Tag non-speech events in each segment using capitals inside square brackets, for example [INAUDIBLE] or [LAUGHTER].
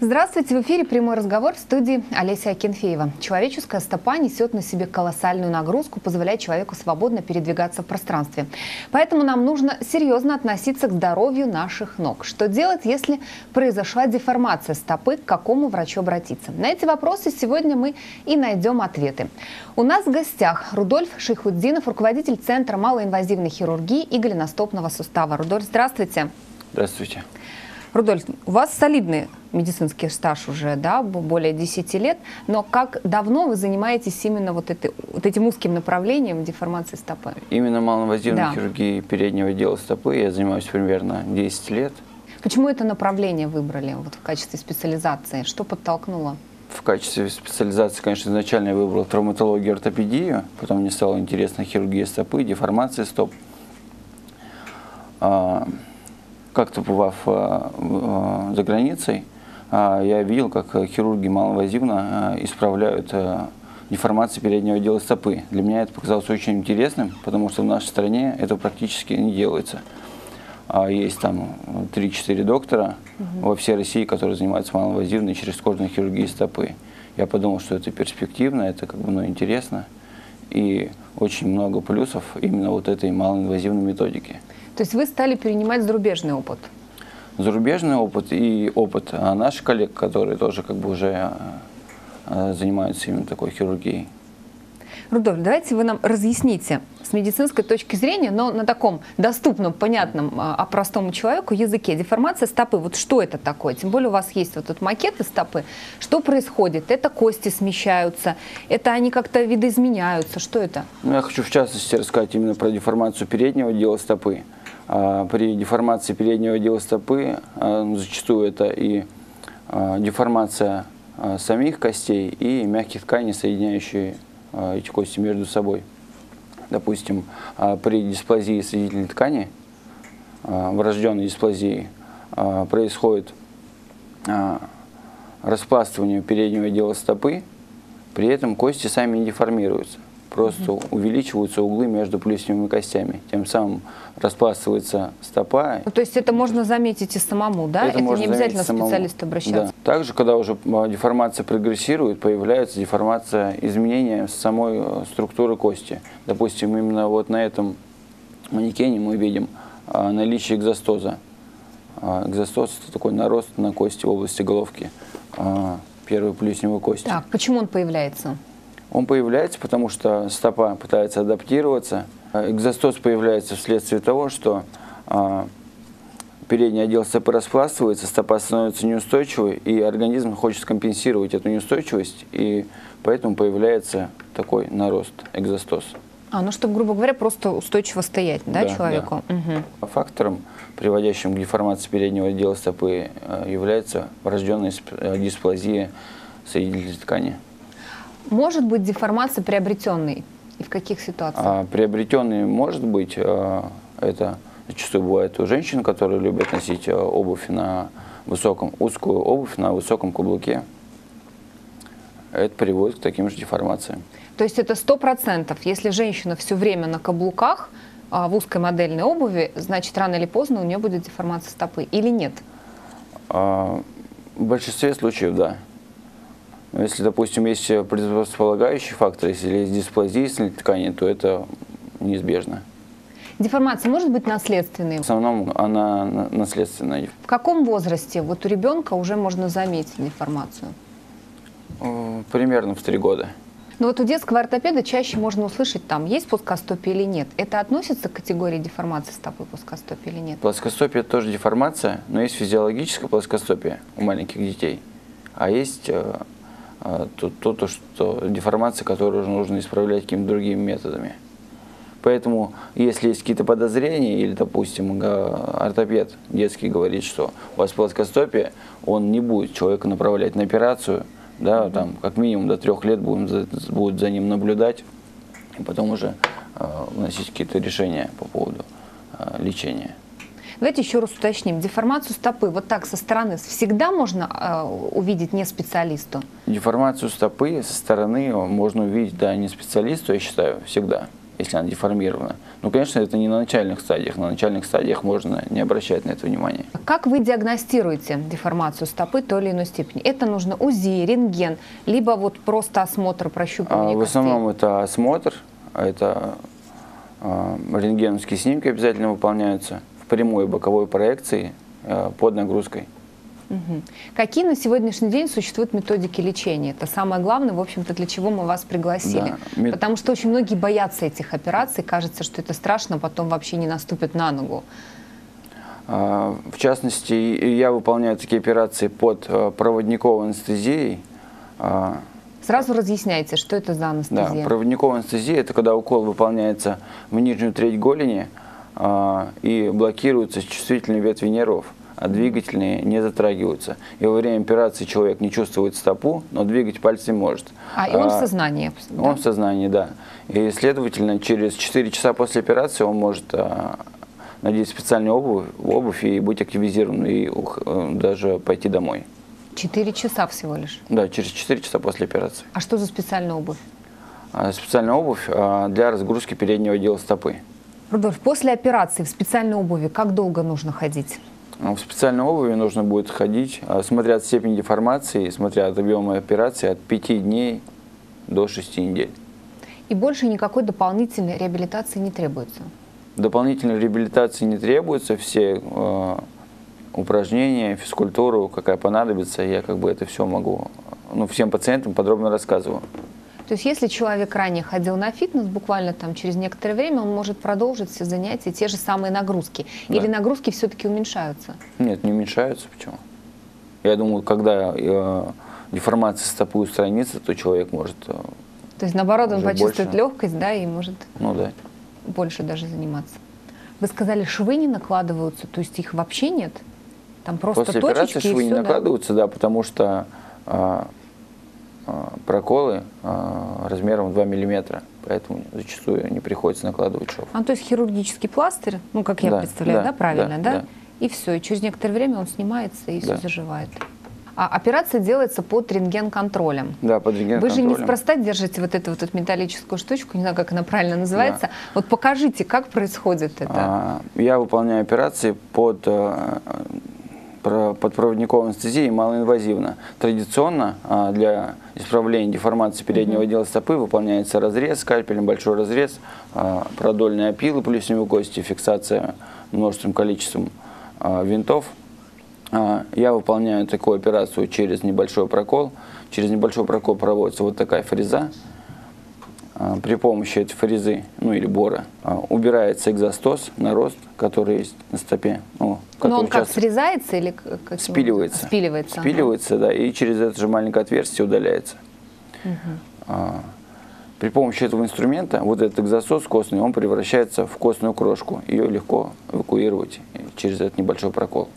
Здравствуйте, в эфире прямой разговор в студии Олеся Акинфеева. Человеческая стопа несет на себе колоссальную нагрузку, позволяя человеку свободно передвигаться в пространстве. Поэтому нам нужно серьезно относиться к здоровью наших ног. Что делать, если произошла деформация стопы, к какому врачу обратиться? На эти вопросы сегодня мы и найдем ответы. У нас в гостях Рудольф Шейхуддинов, руководитель Центра малоинвазивной хирургии и голеностопного сустава. Рудольф, здравствуйте. Здравствуйте. Рудольф, у вас солидный медицинский стаж уже, да, более 10 лет, но как давно вы занимаетесь именно вот, этой, вот этим узким направлением деформации стопы? Именно малоинвазивной да. хирургией переднего отдела стопы я занимаюсь примерно 10 лет. Почему это направление выбрали вот, в качестве специализации? Что подтолкнуло? В качестве специализации, конечно, изначально я выбрал травматологию и ортопедию, потом мне стало интересно хирургия стопы, деформация стоп. А, как-то побывав а, а, за границей, а, я видел, как хирурги малоинвазивно исправляют деформации переднего отдела стопы. Для меня это показалось очень интересным, потому что в нашей стране это практически не делается. Есть там 3-4 доктора угу. во всей России, которые занимаются малоинвазивной черезкожной хирургией стопы. Я подумал, что это перспективно, это как бы ну, интересно. И очень много плюсов именно вот этой малоинвазивной методики. То есть вы стали перенимать зарубежный опыт? Зарубежный опыт и опыт наших коллег, которые тоже как бы уже э, занимаются именно такой хирургией. Рудольф, давайте вы нам разъясните с медицинской точки зрения, но на таком доступном, понятном, а, а простому человеку языке. Деформация стопы, вот что это такое? Тем более у вас есть вот этот макеты стопы. Что происходит? Это кости смещаются, это они как-то видоизменяются, что это? Ну, я хочу в частности рассказать именно про деформацию переднего отдела стопы. А, при деформации переднего отдела стопы а, ну, зачастую это и а, деформация самих костей и мягких тканей, соединяющие эти кости между собой. Допустим, при дисплазии соединительной ткани, врожденной дисплазии, происходит распластывание переднего отдела стопы, при этом кости сами не деформируются просто увеличиваются углы между плюсневыми костями. Тем самым распластывается стопа. Ну, то есть это можно заметить и самому, да? Это, это не обязательно самому. специалисту обращаться? Да. Также, когда уже а, деформация прогрессирует, появляется деформация изменения самой э, структуры кости. Допустим, именно вот на этом манекене мы видим а, наличие экзостоза. А, экзостоз – это такой нарост на кости в области головки первой плюсневой кости. Так, почему он появляется? Он появляется, потому что стопа пытается адаптироваться. Экзостоз появляется вследствие того, что а, передний отдел стопы распластывается, стопа становится неустойчивой, и организм хочет компенсировать эту неустойчивость, и поэтому появляется такой нарост, экзостоз. А, ну, чтобы, грубо говоря, просто устойчиво стоять, да, да человеку? Да. Угу. Фактором, приводящим к деформации переднего отдела стопы, э, является врожденная э, дисплазия соединительной ткани. Может быть деформация приобретенной? И в каких ситуациях? А, приобретенный может быть. А, это зачастую бывает у женщин, которые любят носить а, обувь на высоком, узкую обувь на высоком каблуке. Это приводит к таким же деформациям. То есть это сто процентов. Если женщина все время на каблуках, а, в узкой модельной обуви, значит, рано или поздно у нее будет деформация стопы или нет? А, в большинстве случаев, да. Но если, допустим, есть предрасполагающий фактор, если есть дисплазия ткани, то это неизбежно. Деформация может быть наследственной? В основном она наследственная. В каком возрасте вот у ребенка уже можно заметить деформацию? Э, примерно в три года. Но вот у детского ортопеда чаще можно услышать, там есть плоскостопие или нет. Это относится к категории деформации стопы плоскостопия или нет? Плоскостопие тоже деформация, но есть физиологическая плоскостопие у маленьких детей, а есть э, то, то, то, что деформация, которую нужно исправлять какими-то другими методами. Поэтому, если есть какие-то подозрения, или, допустим, ортопед детский говорит, что у вас плоскостопие, он не будет человека направлять на операцию, да, там, как минимум до трех лет будем за, будут за ним наблюдать, и потом уже э, вносить какие-то решения по поводу э, лечения. Давайте еще раз уточним. Деформацию стопы вот так со стороны всегда можно э, увидеть не специалисту? Деформацию стопы со стороны можно увидеть, да, не специалисту, я считаю, всегда. если она деформирована. Ну, конечно, это не на начальных стадиях. На начальных стадиях можно не обращать на это внимания. Как вы диагностируете деформацию стопы той или иной степени? Это нужно УЗИ, рентген, либо вот просто осмотр, прощупывание а, В основном это осмотр, это а, рентгеновские снимки обязательно выполняются прямой боковой проекции а, под нагрузкой. Угу. Какие на сегодняшний день существуют методики лечения? Это самое главное, в общем-то, для чего мы вас пригласили. Да. Мет... Потому что очень многие боятся этих операций, кажется, что это страшно, потом вообще не наступит на ногу. А, в частности, я выполняю такие операции под э, проводниковой анестезией. А, Сразу разъясняйте, что это за анестезия? Да, проводниковая анестезия – это когда укол выполняется в нижнюю треть голени и блокируются чувствительные ветви нервов а двигательные не затрагиваются. И во время операции человек не чувствует стопу, но двигать пальцем может. А, и он а, в сознании? Да? Он в сознании, да. И, следовательно, через 4 часа после операции он может а, надеть специальную обувь, обувь и быть активизирован, и uh, даже пойти домой. Четыре часа всего лишь? Да, через 4 часа после операции. А что за специальная обувь? А, специальная обувь а, для разгрузки переднего отдела стопы. Рудольф, после операции в специальной обуви как долго нужно ходить? В специальной обуви нужно будет ходить, а, смотря от степени деформации, смотря от объема операции, от 5 дней до 6 недель. И больше никакой дополнительной реабилитации не требуется? Дополнительной реабилитации не требуется. Все э, упражнения, физкультуру, какая понадобится, я как бы это все могу, ну, всем пациентам подробно рассказываю. То есть если человек ранее ходил на фитнес, буквально там через некоторое время он может продолжить все занятия, те же самые нагрузки. Да. Или нагрузки все-таки уменьшаются? Нет, не уменьшаются. Почему? Я думаю, когда э, деформация стопы устранится, то человек может... Э, то есть наоборот, он почувствует больше... легкость, да, и может ну, да. больше даже заниматься. Вы сказали, швы не накладываются, то есть их вообще нет? Там просто После точечки операции швы не да? накладываются, да, потому что э, проколы а, размером 2 мм, поэтому зачастую не приходится накладывать шов. А то есть хирургический пластырь, ну как я да, представляю, да, да правильно, да, да? И все, и через некоторое время он снимается и да. все заживает. А операция делается под рентген-контролем. Да, под рентген-контролем. Вы же неспроста держите вот эту вот эту металлическую штучку, не знаю, как она правильно называется. Да. Вот покажите, как происходит это. А, я выполняю операции под подпроводниковой анестезии малоинвазивно. Традиционно а, для исправления деформации переднего отдела стопы выполняется разрез скальпелем, большой разрез, а, продольные опилы плюсневой кости, фиксация множественным количеством а, винтов. Я выполняю такую операцию через небольшой прокол. Через небольшой прокол проводится вот такая фреза. А, при помощи этой фрезы, ну или бора, а, убирается экзостоз, нарост, который есть на стопе. Ну, Но он как, срезается или как Спиливается. Спиливается. Спиливается, ага. да, и через это же маленькое отверстие удаляется. Угу. При помощи этого инструмента вот этот экзостоз костный, он превращается в костную крошку. Ее легко эвакуировать через этот небольшой прокол.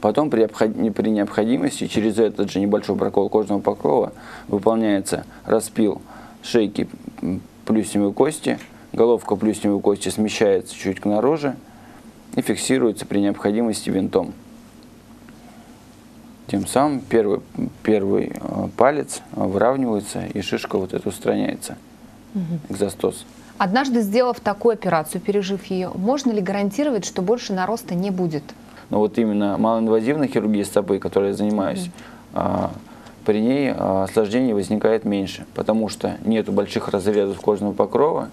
Потом при, при необходимости через этот же небольшой прокол кожного покрова выполняется распил шейки плюсневой кости, головка плюсневой кости смещается чуть к наружу и фиксируется при необходимости винтом. Тем самым первый, первый э, палец выравнивается и шишка вот эта устраняется, угу. экзостоз. Однажды сделав такую операцию, пережив ее, можно ли гарантировать, что больше нароста не будет? Но вот именно малоинвазивной хирургией стопы, которой я занимаюсь, угу при ней а, осложнений возникает меньше, потому что нету больших разрезов кожного покрова,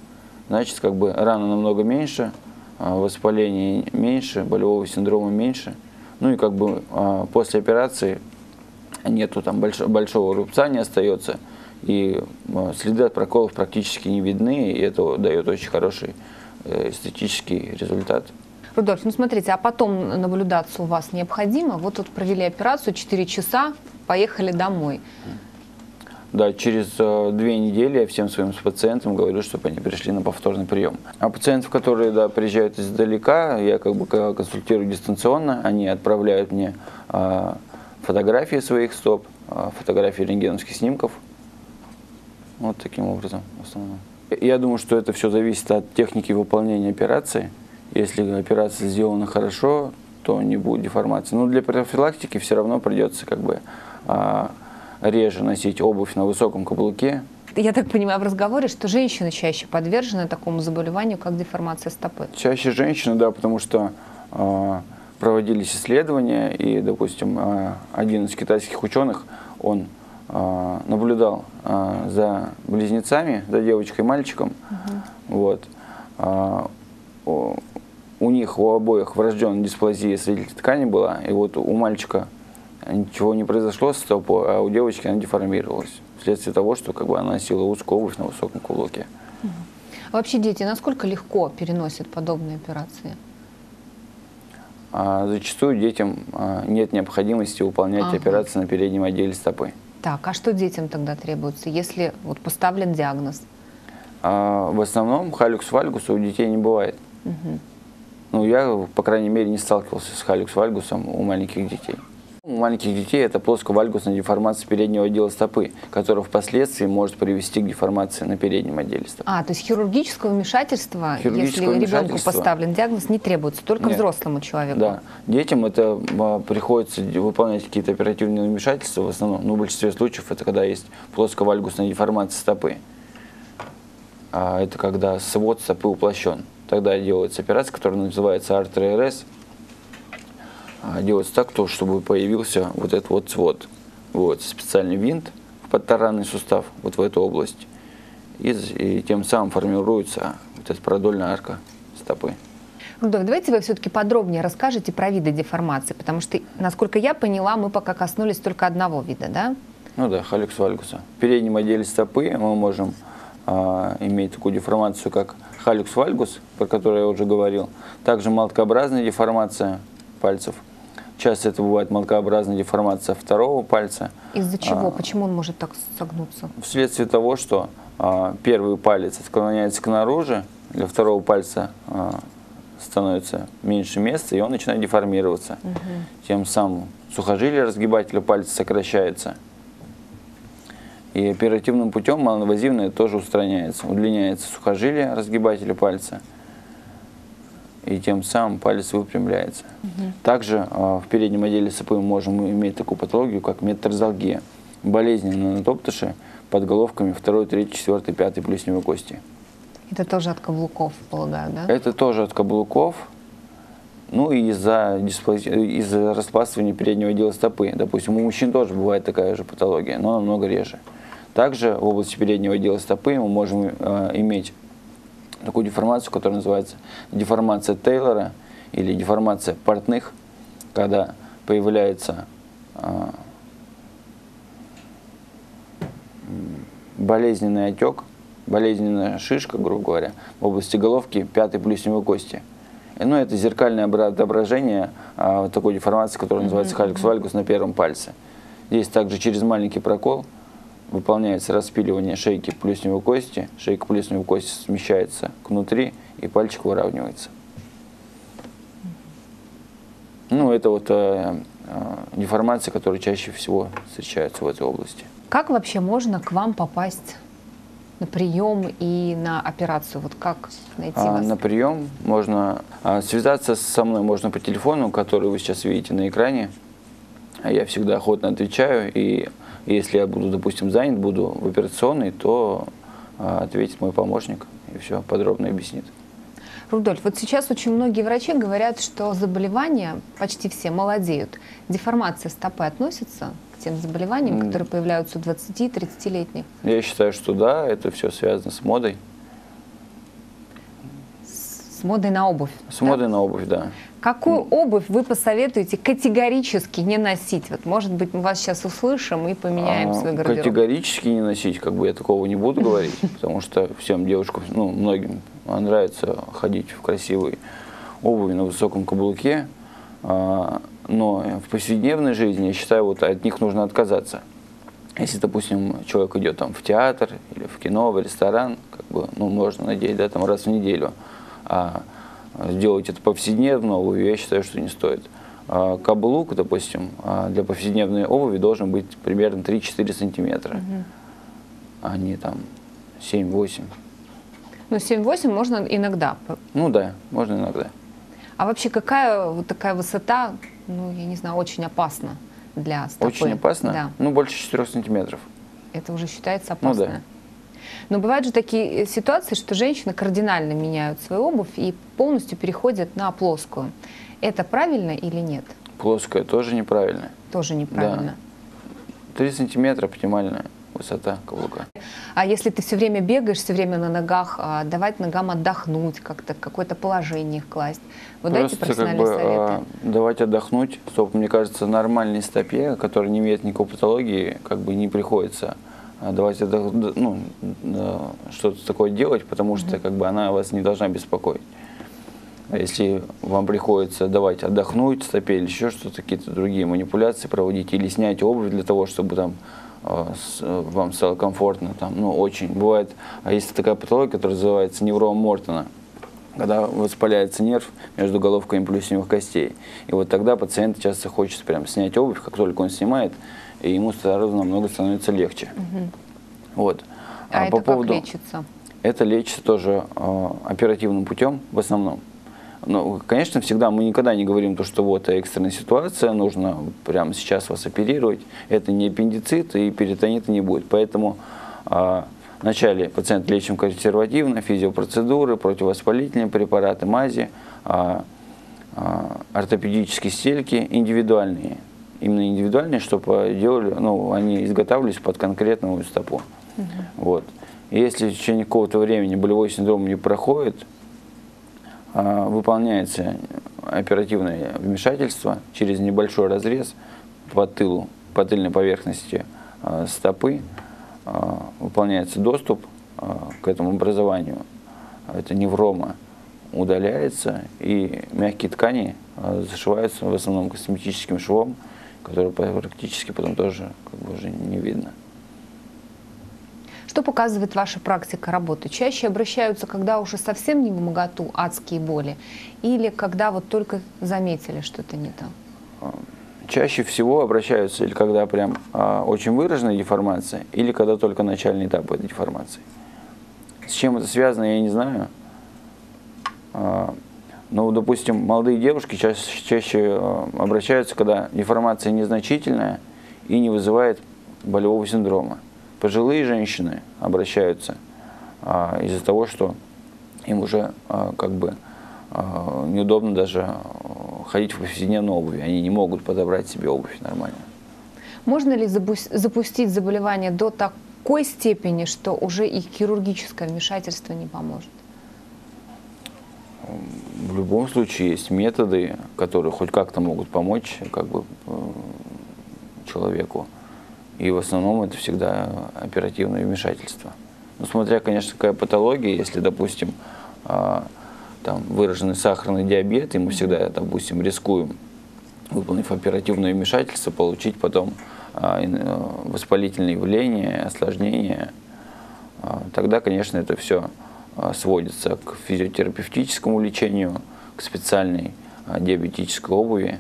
значит, как бы рана намного меньше, а, воспаления меньше, болевого синдрома меньше. Ну и как бы а, после операции нету там большого, большого рубца не остается, и следы от проколов практически не видны, и это дает очень хороший э, эстетический результат. Рудольф, ну смотрите, а потом наблюдаться у вас необходимо? Вот тут провели операцию 4 часа, поехали домой. Да, через э, две недели я всем своим пациентам говорю, чтобы они пришли на повторный прием. А пациентов, которые да, приезжают издалека, я как бы консультирую дистанционно, они отправляют мне э, фотографии своих стоп, э, фотографии рентгеновских снимков. Вот таким образом в основном. Я думаю, что это все зависит от техники выполнения операции. Если операция сделана хорошо, то не будет деформации. Но для профилактики все равно придется как бы реже носить обувь на высоком каблуке, я так понимаю в разговоре, что женщины чаще подвержены такому заболеванию, как деформация стопы. Чаще женщины, да, потому что э, проводились исследования, и, допустим, э, один из китайских ученых, он наблюдал за близнецами, за девочкой и мальчиком, угу. вот, у них у обоих врожденная дисплазия средней ткани была, и вот у мальчика ничего не произошло с стопой, а у девочки она деформировалась вследствие того, что как бы она носила узкую обувь на высоком каблуке. А вообще дети насколько легко переносят подобные операции? А, зачастую детям а, нет необходимости выполнять ага. операции на переднем отделе стопы. Так, а что детям тогда требуется, если вот поставлен диагноз? А, в основном халюкс вальгуса у детей не бывает. Угу. Ну, я, по крайней мере, не сталкивался с халюкс вальгусом у маленьких детей. У маленьких детей это плоско-вальгусная деформация переднего отдела стопы, которая впоследствии может привести к деформации на переднем отделе стопы. А, то есть хирургического вмешательства, хирургического если ребенку поставлен диагноз, не требуется, только Нет. взрослому человеку? Да. Детям это а, приходится выполнять какие-то оперативные вмешательства, в основном, ну, в большинстве случаев это когда есть плоско-вальгусная деформация стопы. А это когда свод стопы уплощен. Тогда делается операция, которая называется артериорез а, делается так, то, чтобы появился вот этот вот свод. Вот, специальный винт в подтаранный сустав, вот в эту область. И, и тем самым формируется вот эта продольная арка стопы. Рудольф, давайте вы все-таки подробнее расскажете про виды деформации, потому что, насколько я поняла, мы пока коснулись только одного вида, да? Ну да, халюкс вальгуса. В переднем отделе стопы мы можем а, иметь такую деформацию, как халюкс вальгус, про которую я уже говорил. Также молоткообразная деформация пальцев – Часто это бывает молкообразная деформация второго пальца. Из-за чего? А, Почему он может так согнуться? Вследствие того, что а, первый палец отклоняется к наружу, для второго пальца а, становится меньше места, и он начинает деформироваться. Угу. Тем самым сухожилие разгибателя пальца сокращается. И оперативным путем малоинвазивное тоже устраняется. Удлиняется сухожилие разгибателя пальца – и тем самым палец выпрямляется. Угу. Также э, в переднем отделе стопы мы можем иметь такую патологию, как метарзалгия, болезнь на натоптыши под головками 2, 3, 4, 5 плюсневой кости. Это тоже от каблуков, полагаю, да? Это тоже от каблуков. Ну и из-за из распластывания переднего отдела стопы. Допустим, у мужчин тоже бывает такая же патология, но намного реже. Также в области переднего отдела стопы мы можем э, иметь такую деформацию, которая называется деформация Тейлора или деформация портных, когда появляется э, болезненный отек, болезненная шишка, грубо говоря, в области головки пятой плюсневой кости. Ну, это зеркальное отображение э, такой деформации, которая называется халькус вальгус на первом пальце. Здесь также через маленький прокол выполняется распиливание шейки плюсневой кости, шейка плюсневой кости смещается к внутри, и пальчик выравнивается. Ну, это вот э, э, деформация, которая чаще всего встречается в этой области. Как вообще можно к вам попасть на прием и на операцию? Вот как найти а, вас? На прием можно а, связаться со мной можно по телефону, который вы сейчас видите на экране. Я всегда охотно отвечаю и если я буду, допустим, занят, буду в операционной, то а, ответит мой помощник и все подробно объяснит. Рудольф, вот сейчас очень многие врачи говорят, что заболевания почти все молодеют. Деформация стопы относится к тем заболеваниям, которые появляются у 20-30-летних? Я считаю, что да, это все связано с модой. С модой на обувь? С да? модой на обувь, да. Какую обувь вы посоветуете категорически не носить? Вот, может быть, мы вас сейчас услышим и поменяем а, свой гардероб. Категорически не носить, как бы я такого не буду говорить, [LAUGHS] потому что всем девушкам, ну, многим нравится ходить в красивой обуви на высоком каблуке, а, но в повседневной жизни, я считаю, вот от них нужно отказаться. Если, допустим, человек идет там в театр или в кино, в ресторан, как бы, ну, можно надеть, да, там раз в неделю, а делать это повседневно, обуви, я считаю, что не стоит. А каблук, допустим, а для повседневной обуви должен быть примерно 3-4 сантиметра, угу. а не там 7-8. Ну, 7-8 можно иногда. Ну да, можно иногда. А вообще какая вот такая высота, ну, я не знаю, очень опасна для стопы? Очень опасно? Да. Ну, больше 4 сантиметров. Это уже считается опасно? Ну да. Но бывают же такие э, ситуации, что женщины кардинально меняют свою обувь и полностью переходят на плоскую. Это правильно или нет? Плоская тоже неправильно. Тоже неправильно. Да. 3 сантиметра оптимальная высота каблука. А если ты все время бегаешь, все время на ногах, а, давать ногам отдохнуть, как-то какое-то положение их класть. Вот Просто дайте как бы, советы. А, давать отдохнуть, чтобы, мне кажется, нормальной стопе, которая не имеет никакой патологии, как бы не приходится а, отдох, ну, что-то такое делать, потому что как бы она вас не должна беспокоить. А если вам приходится давать отдохнуть стопе или еще что-то, какие-то другие манипуляции проводить, или снять обувь для того, чтобы там Э, вам стало комфортно, там, ну, очень. Бывает, а есть такая патология, которая называется невром Мортона, когда воспаляется нерв между головкой и плюсневых костей. И вот тогда пациенту часто хочется прям снять обувь, как только он снимает, и ему сразу намного становится легче. Угу. Вот. А, а это по поводу, как лечится? Это лечится тоже э, оперативным путем в основном. Ну, конечно, всегда мы никогда не говорим то, что вот экстренная ситуация, нужно прямо сейчас вас оперировать. Это не аппендицит и перитонита не будет. Поэтому а, вначале пациент лечим консервативно, физиопроцедуры, противовоспалительные препараты, мази, а, а, ортопедические стельки индивидуальные. Именно индивидуальные, чтобы делали, ну, они изготавливались под конкретную стопу. Угу. Вот. И если в течение какого-то времени болевой синдром не проходит, а, выполняется оперативное вмешательство через небольшой разрез по тылу, по тыльной поверхности а, стопы, а, выполняется доступ к этому образованию. Это неврома удаляется, и мягкие ткани зашиваются в основном косметическим швом, который практически потом тоже как бы уже не видно. Что показывает ваша практика работы? Чаще обращаются, когда уже совсем не в моготу адские боли, или когда вот только заметили что-то не то? Чаще всего обращаются или когда прям а, очень выраженная деформация, или когда только начальный этап этой деформации. С чем это связано, я не знаю. А, ну, допустим, молодые девушки чаще, чаще а, обращаются, когда деформация незначительная и не вызывает болевого синдрома пожилые женщины обращаются а, из-за того, что им уже а, как бы а, неудобно даже а, ходить в повседневной обуви. Они не могут подобрать себе обувь нормально. Можно ли запустить заболевание до такой степени, что уже и хирургическое вмешательство не поможет? В любом случае есть методы, которые хоть как-то могут помочь как бы, э, человеку. И в основном это всегда оперативное вмешательство. Ну, смотря, конечно, какая патология, если, допустим, а, там выраженный сахарный диабет, и мы всегда, допустим, рискуем, выполнив оперативное вмешательство, получить потом а, э, воспалительные явления, осложнения, а, тогда, конечно, это все сводится к физиотерапевтическому лечению, к специальной диабетической обуви.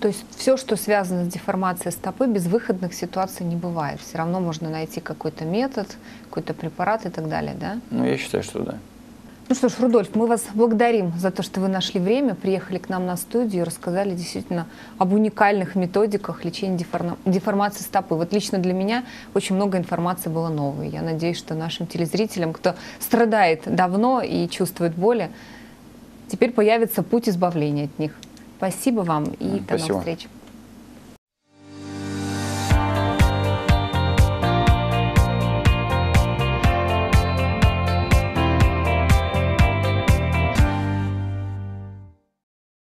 То есть все, что связано с деформацией стопы, без выходных ситуаций не бывает. Все равно можно найти какой-то метод, какой-то препарат и так далее, да? Ну, я считаю, что да. Ну что ж, Рудольф, мы вас благодарим за то, что вы нашли время, приехали к нам на студию, рассказали действительно об уникальных методиках лечения деформ... деформации стопы. Вот лично для меня очень много информации было новой. Я надеюсь, что нашим телезрителям, кто страдает давно и чувствует боли, теперь появится путь избавления от них. Спасибо вам и Спасибо. до новых встреч.